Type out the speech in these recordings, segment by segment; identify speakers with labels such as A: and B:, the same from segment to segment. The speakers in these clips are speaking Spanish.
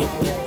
A: Yeah.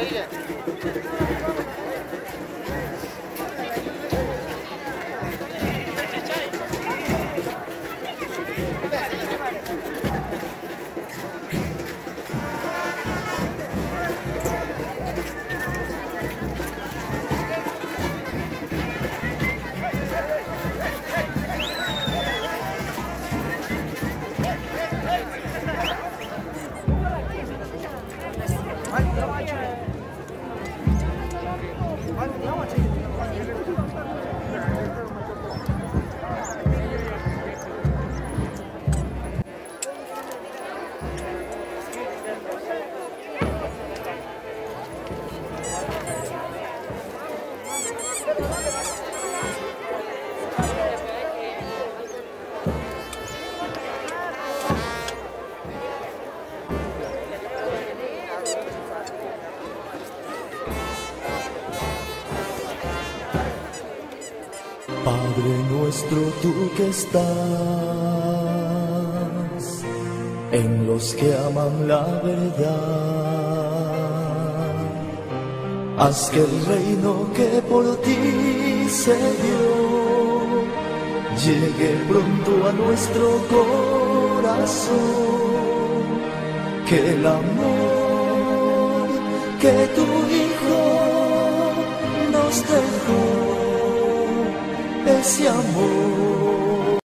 A: Very. Estás en los que aman la verdad, haz que el reino que por ti se dio llegue pronto a nuestro corazón, que el amor que tu Hijo nos dejó ese amor